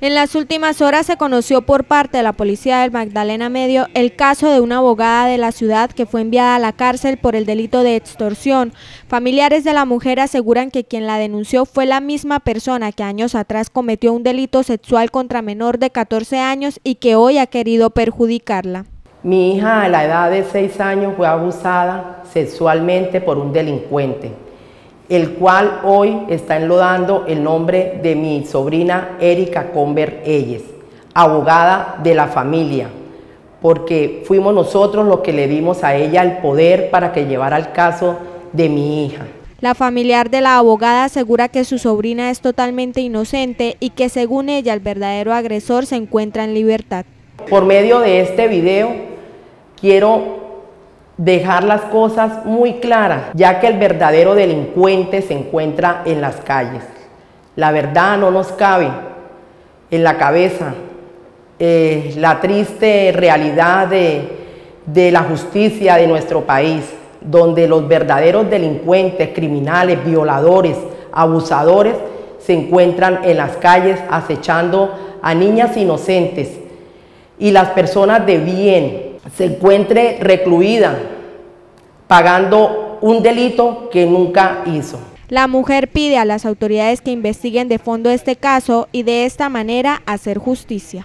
En las últimas horas se conoció por parte de la policía del Magdalena Medio el caso de una abogada de la ciudad que fue enviada a la cárcel por el delito de extorsión. Familiares de la mujer aseguran que quien la denunció fue la misma persona que años atrás cometió un delito sexual contra menor de 14 años y que hoy ha querido perjudicarla. Mi hija a la edad de 6 años fue abusada sexualmente por un delincuente el cual hoy está enlodando el nombre de mi sobrina Erika Conver Elles, abogada de la familia, porque fuimos nosotros los que le dimos a ella el poder para que llevara el caso de mi hija. La familiar de la abogada asegura que su sobrina es totalmente inocente y que según ella el verdadero agresor se encuentra en libertad. Por medio de este video quiero dejar las cosas muy claras, ya que el verdadero delincuente se encuentra en las calles. La verdad no nos cabe en la cabeza. Eh, la triste realidad de, de la justicia de nuestro país, donde los verdaderos delincuentes, criminales, violadores, abusadores, se encuentran en las calles acechando a niñas inocentes y las personas de bien se encuentre recluida pagando un delito que nunca hizo. La mujer pide a las autoridades que investiguen de fondo este caso y de esta manera hacer justicia.